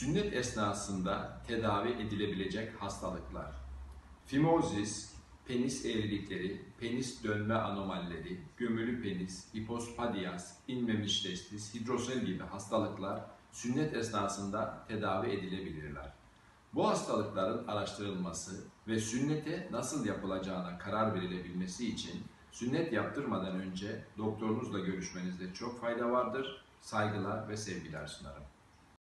Sünnet esnasında tedavi edilebilecek hastalıklar. Fimozis, penis eğrilikleri, penis dönme anomalileri, gömülü penis, hipospadias, inmemiş testis, hidrosel gibi hastalıklar sünnet esnasında tedavi edilebilirler. Bu hastalıkların araştırılması ve sünnete nasıl yapılacağına karar verilebilmesi için sünnet yaptırmadan önce doktorunuzla görüşmenizde çok fayda vardır. Saygılar ve sevgiler sunarım.